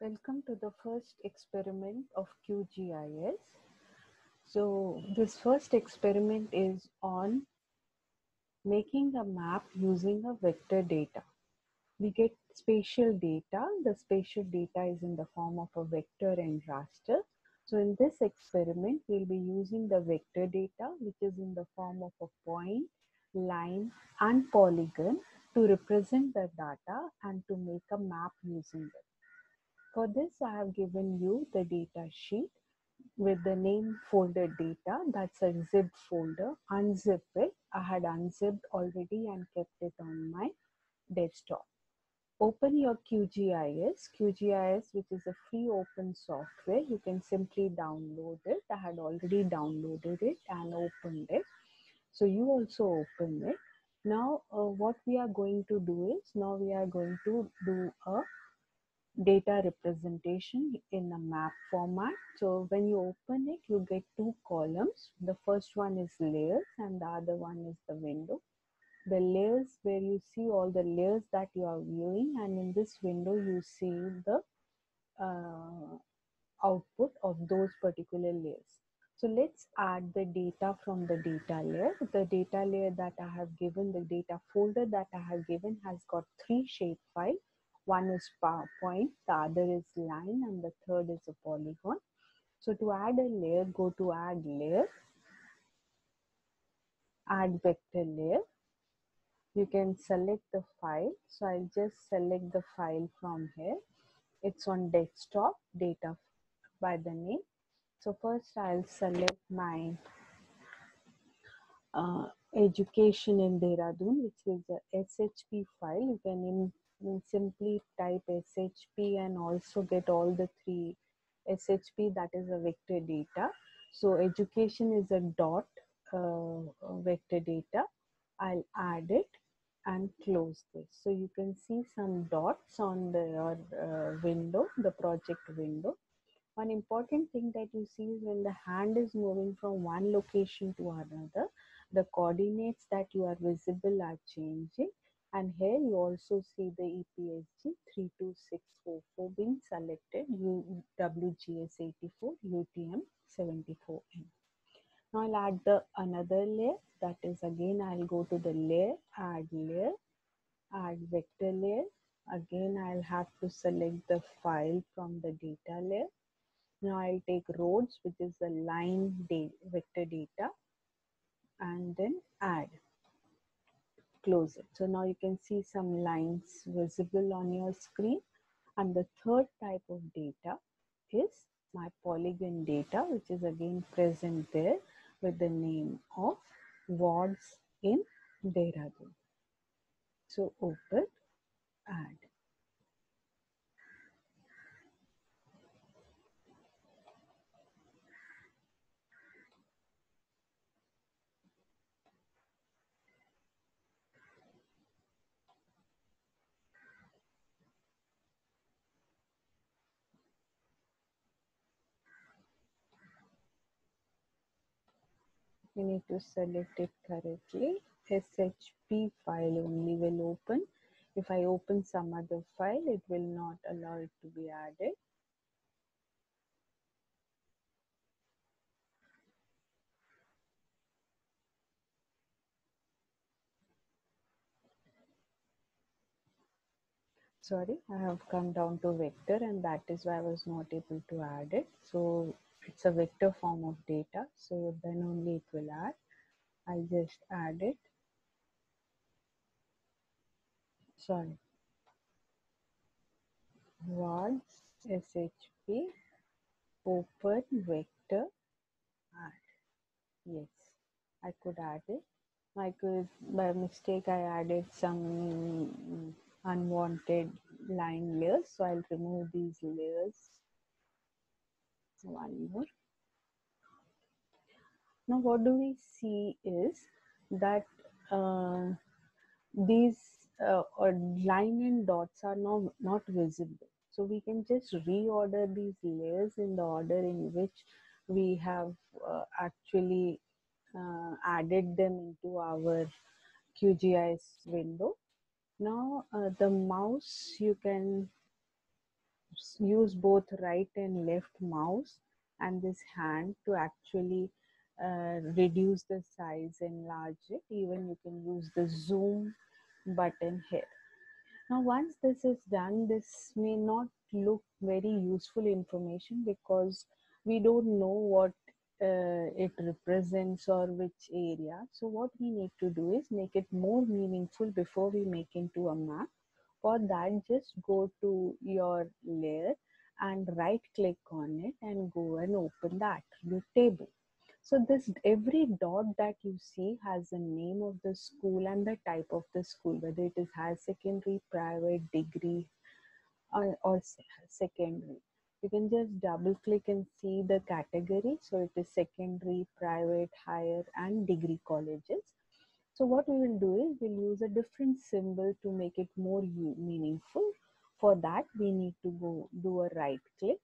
Welcome to the first experiment of QGIS. So this first experiment is on making a map using a vector data. We get spatial data. The spatial data is in the form of a vector and raster. So in this experiment, we'll be using the vector data, which is in the form of a point, line, and polygon to represent the data and to make a map using it. For this, I have given you the data sheet with the name folder data. That's a zip folder. Unzip it. I had unzipped already and kept it on my desktop. Open your QGIS. QGIS, which is a free open software, you can simply download it. I had already downloaded it and opened it. So you also open it. Now, uh, what we are going to do is now we are going to do a data representation in a map format. So when you open it, you get two columns. The first one is layers and the other one is the window. The layers where you see all the layers that you are viewing and in this window you see the uh, output of those particular layers. So let's add the data from the data layer. The data layer that I have given, the data folder that I have given has got three shape files one is point, the other is line, and the third is a polygon. So to add a layer, go to add layer, add vector layer. You can select the file. So I'll just select the file from here. It's on desktop data by the name. So first I'll select my uh, education in Dehradun, which is a SHP file. You can in simply type SHP and also get all the three SHP that is a vector data. So education is a dot uh, vector data. I'll add it and close this. So you can see some dots on the uh, window, the project window. One important thing that you see is when the hand is moving from one location to another, the coordinates that you are visible are changing and here you also see the EPSG 32644 being selected WGS84 UTM 74N. Now I'll add the another layer that is again I'll go to the layer, add layer, add vector layer. Again I'll have to select the file from the data layer. Now I'll take roads which is the line vector data and then add close it. So now you can see some lines visible on your screen. And the third type of data is my polygon data, which is again present there with the name of wards in Dehradun. So open, add. You need to select it correctly. SHP file only will open. If I open some other file, it will not allow it to be added. Sorry, I have come down to vector and that is why I was not able to add it. So it's a vector form of data so then only it will add. I'll just add it. Sorry. Wards shp open vector add. Yes I could add it. I could by mistake I added some unwanted line layers so I'll remove these layers one more. Now what do we see is that uh, these uh, line and dots are now not visible. So we can just reorder these layers in the order in which we have uh, actually uh, added them into our QGIS window. Now uh, the mouse you can use both right and left mouse and this hand to actually uh, reduce the size, enlarge it. Even you can use the zoom button here. Now, once this is done, this may not look very useful information because we don't know what uh, it represents or which area. So what we need to do is make it more meaningful before we make into a map. For that, just go to your layer and right click on it and go and open the attribute table. So this every dot that you see has a name of the school and the type of the school, whether it is higher secondary, private, degree, or, or secondary you can just double click and see the category. So it is secondary, private, higher and degree colleges. So what we will do is we'll use a different symbol to make it more meaningful. For that, we need to go do a right click,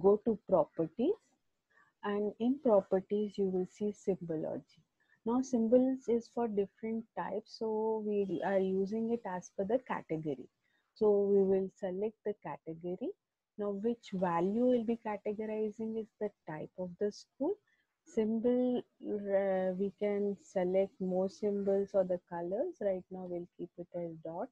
go to properties and in properties, you will see symbology. Now symbols is for different types. So we are using it as per the category. So we will select the category. Now which value we'll be categorizing is the type of the school. Symbol, uh, we can select more symbols or the colors. Right now we'll keep it as dot.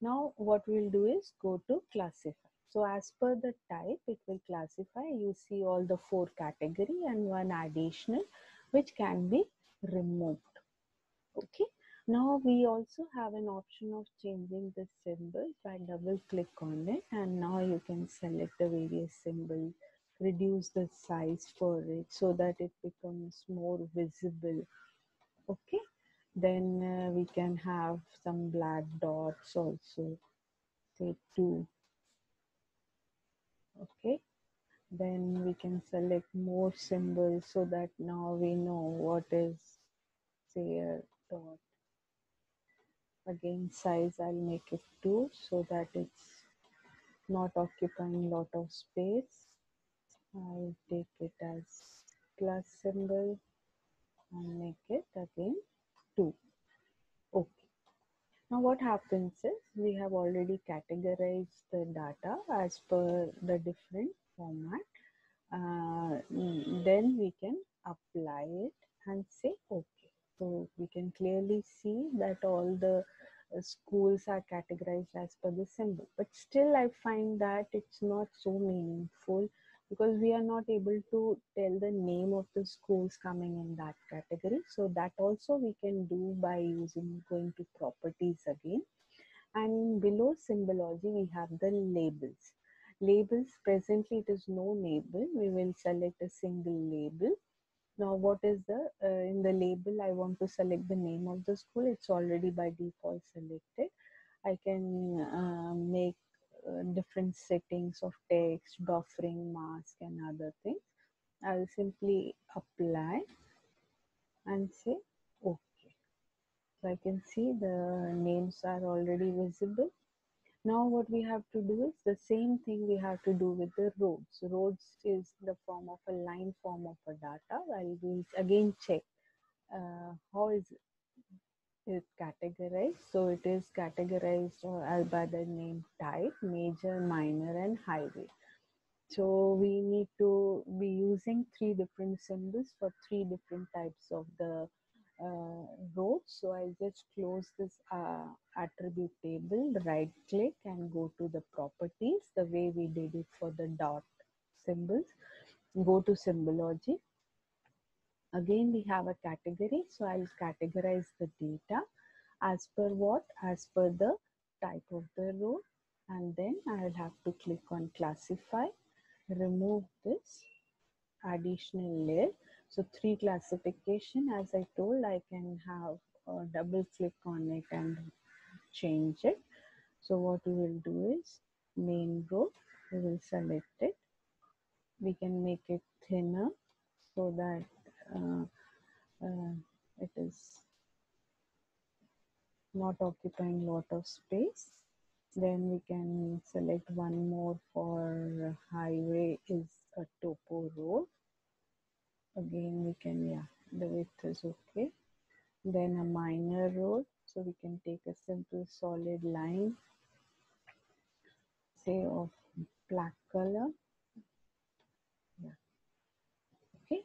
Now what we'll do is go to classify. So as per the type, it will classify. You see all the four category and one additional, which can be removed. Okay. Now we also have an option of changing the symbol. If I double click on it and now you can select the various symbols, reduce the size for it so that it becomes more visible. Okay. Then uh, we can have some black dots also, say two. Okay. Then we can select more symbols so that now we know what is say a dot again size I'll make it 2 so that it's not occupying lot of space I'll take it as plus symbol and make it again 2 okay. Now what happens is we have already categorized the data as per the different format. Uh, then we can apply it and say okay. So we can clearly see that all the uh, schools are categorized as per the symbol. But still I find that it's not so meaningful because we are not able to tell the name of the schools coming in that category. So that also we can do by using going to properties again. And below symbology, we have the labels. Labels, presently it is no label. We will select a single label now what is the, uh, in the label, I want to select the name of the school. It's already by default selected. I can uh, make different settings of text, buffering, mask and other things. I'll simply apply and say okay. So I can see the names are already visible. Now what we have to do is the same thing we have to do with the roads. Roads is the form of a line form of a data. I will again check uh, how is it categorized. So it is categorized uh, by the name type, major, minor and highway. So we need to be using three different symbols for three different types of the uh, rows. So I'll just close this uh, attribute table, right click and go to the properties the way we did it for the dot symbols. Go to symbology. Again, we have a category. So I'll categorize the data as per what? As per the type of the row. And then I'll have to click on classify, remove this additional layer so three classification, as I told, I can have double click on it and change it. So what we will do is main row, we will select it. We can make it thinner so that Uh, uh, it is not occupying lot of space. Then we can select one more for highway is a topo road again we can yeah the width is okay then a minor road so we can take a simple solid line say of black color. Yeah. Okay.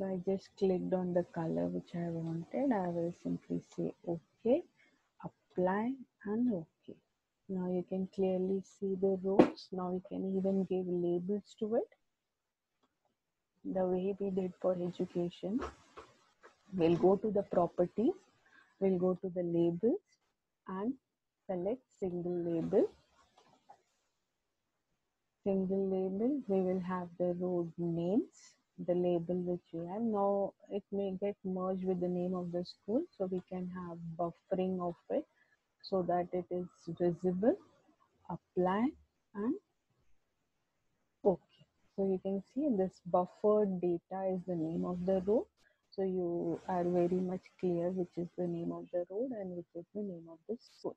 So I just clicked on the color which I wanted. I will simply say OK, apply and OK. Now you can clearly see the rows. Now we can even give labels to it. The way we did for education. We'll go to the properties. We'll go to the labels and select single label single label we will have the road names the label which we have. Now it may get merged with the name of the school so we can have buffering of it so that it is visible apply and okay. So you can see this buffered data is the name of the road so you are very much clear which is the name of the road and which is the name of the school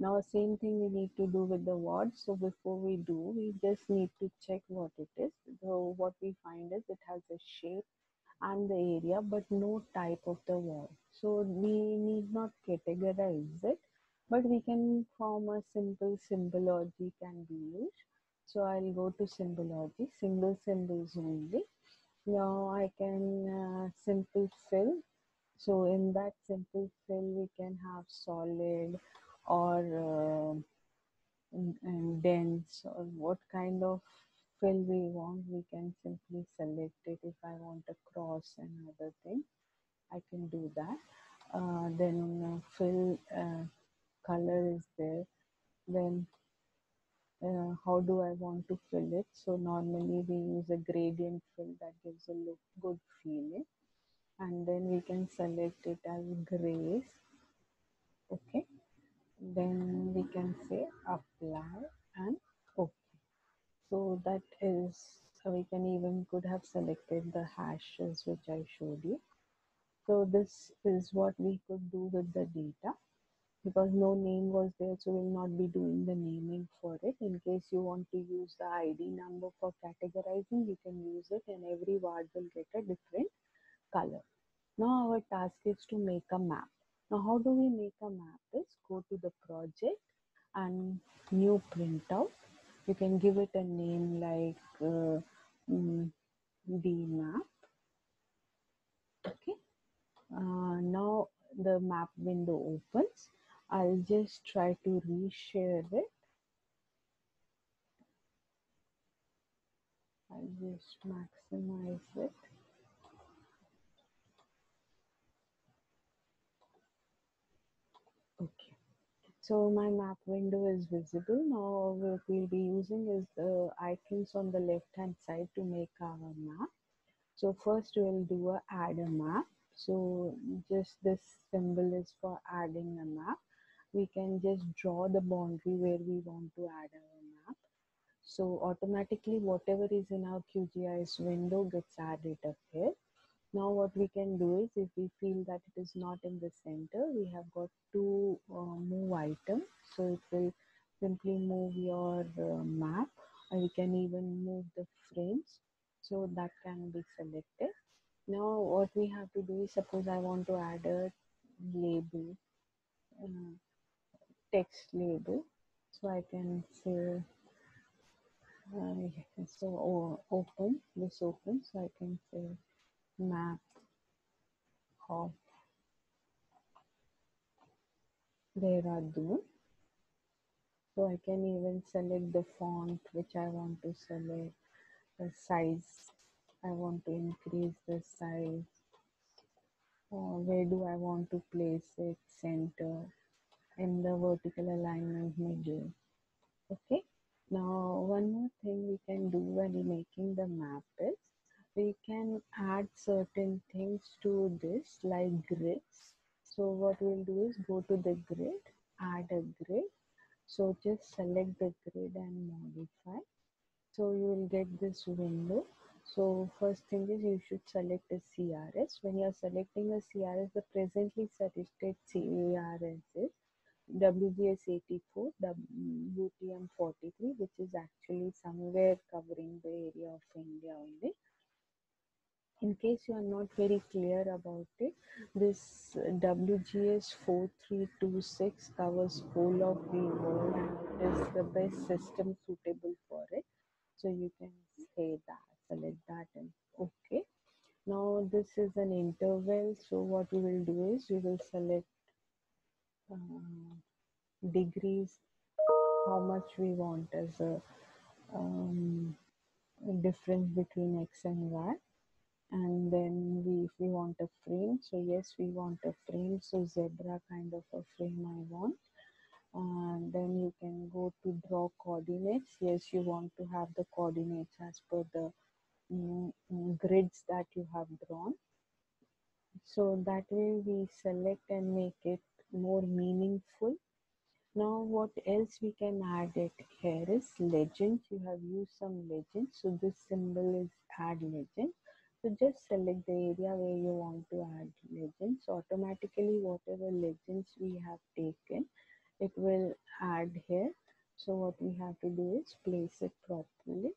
now same thing we need to do with the ward. So before we do, we just need to check what it is. So what we find is it has a shape and the area, but no type of the wall. So we need not categorize it, but we can form a simple symbology can be used. So I'll go to symbology, single symbols only. Now I can uh, simple fill. So in that simple fill, we can have solid, or uh, dense or what kind of fill we want we can simply select it. If I want a cross and other thing I can do that. Uh, then uh, fill uh, color is there. Then uh, how do I want to fill it? So normally we use a gradient fill that gives a look good feeling. And then we can select it as grays. Okay then we can say apply and okay. So that is we can even could have selected the hashes which I showed you. So this is what we could do with the data because no name was there so we'll not be doing the naming for it. In case you want to use the id number for categorizing you can use it and every word will get a different color. Now our task is to make a map now, how do we make a map is go to the project and new printout. You can give it a name like uh, mm, map. Okay. Uh, now the map window opens. I'll just try to reshare it. I'll just maximize it. So my map window is visible. Now what we'll be using is the icons on the left hand side to make our map. So first we'll do a add a map. So just this symbol is for adding a map. We can just draw the boundary where we want to add our map. So automatically whatever is in our QGIS window gets added up here. Now what we can do is if we feel that it is not in the center, we have got two uh, move items. So it will simply move your uh, map and we can even move the frames. So that can be selected. Now what we have to do is suppose I want to add a label, uh, text label. So I can say, uh, so open, this open, so I can say map of Dehradun. So I can even select the font which I want to select, the size. I want to increase the size. Uh, where do I want to place it? Center in the vertical alignment middle. Okay. Now one more thing we can do when making the map is we can add certain things to this like grids. So what we'll do is go to the grid, add a grid. So just select the grid and modify. So you will get this window. So first thing is you should select a CRS. When you are selecting a CRS, the presently selected CRS is WGS 84, UTM 43, which is actually somewhere covering the area of India only in case you are not very clear about it, this WGS 4326 covers whole of the world and it is the best system suitable for it. So you can say that, select that and okay. Now this is an interval. So what we will do is we will select uh, degrees, how much we want as a um, difference between x and y and then we if we want a frame so yes we want a frame so zebra kind of a frame i want. And then you can go to draw coordinates. Yes you want to have the coordinates as per the mm, mm, grids that you have drawn. So that way we select and make it more meaningful. Now what else we can add it here is legends you have used some legends so this symbol is add legend so just select the area where you want to add legends. Automatically, whatever legends we have taken, it will add here. So what we have to do is place it properly.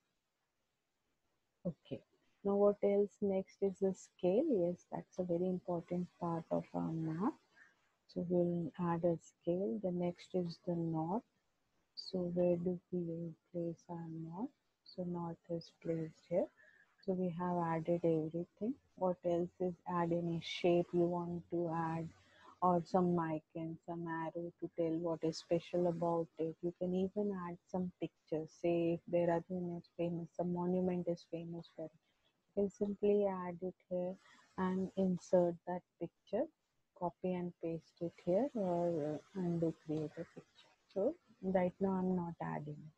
Okay. Now what else next is the scale. Yes, that's a very important part of our map. So we'll add a scale. The next is the north. So where do we place our north? So north is placed here. So we have added everything. What else is add any shape you want to add or some icon, some arrow to tell what is special about it. You can even add some pictures. Say if there are things famous, some monument is famous for it. You can simply add it here and insert that picture, copy and paste it here or uh, and create a picture. So right now I'm not adding it.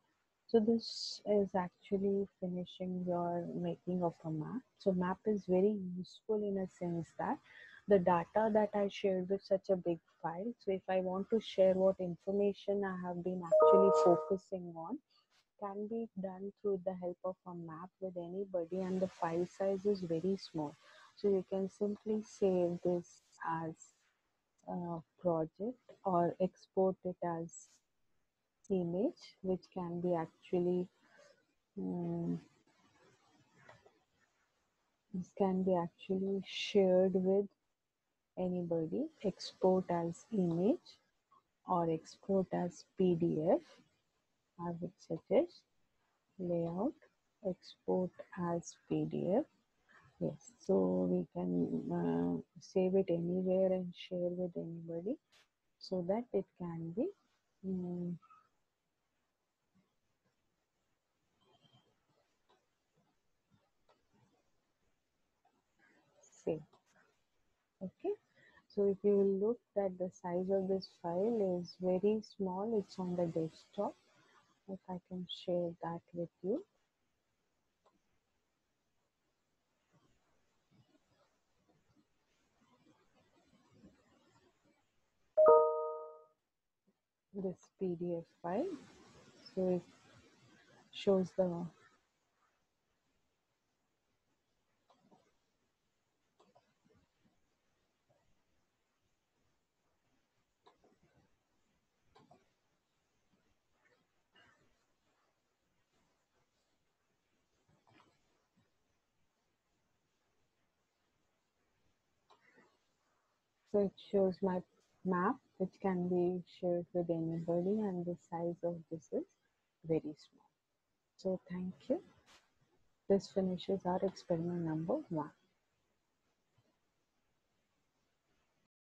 So this is actually finishing your making of a map. So map is very useful in a sense that the data that I shared with such a big file. So if I want to share what information I have been actually focusing on, can be done through the help of a map with anybody and the file size is very small. So you can simply save this as a project or export it as image which can be actually um, this can be actually shared with anybody export as image or export as pdf i would suggest. Layout export as pdf yes so we can uh, save it anywhere and share with anybody so that it can be um, okay? So if you look that the size of this file is very small it's on the desktop. If i can share that with you. This pdf file. So it shows the So it shows my map, which can be shared with anybody, and the size of this is very small. So thank you. This finishes our experiment number one.